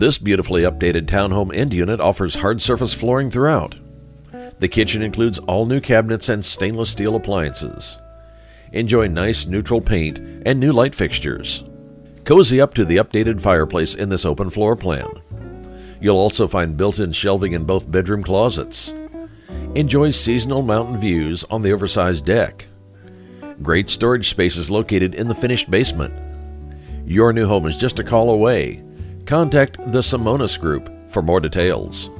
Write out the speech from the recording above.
This beautifully updated townhome end unit offers hard surface flooring throughout. The kitchen includes all new cabinets and stainless steel appliances. Enjoy nice neutral paint and new light fixtures. Cozy up to the updated fireplace in this open floor plan. You'll also find built-in shelving in both bedroom closets. Enjoy seasonal mountain views on the oversized deck. Great storage space is located in the finished basement. Your new home is just a call away. Contact the Simonis Group for more details.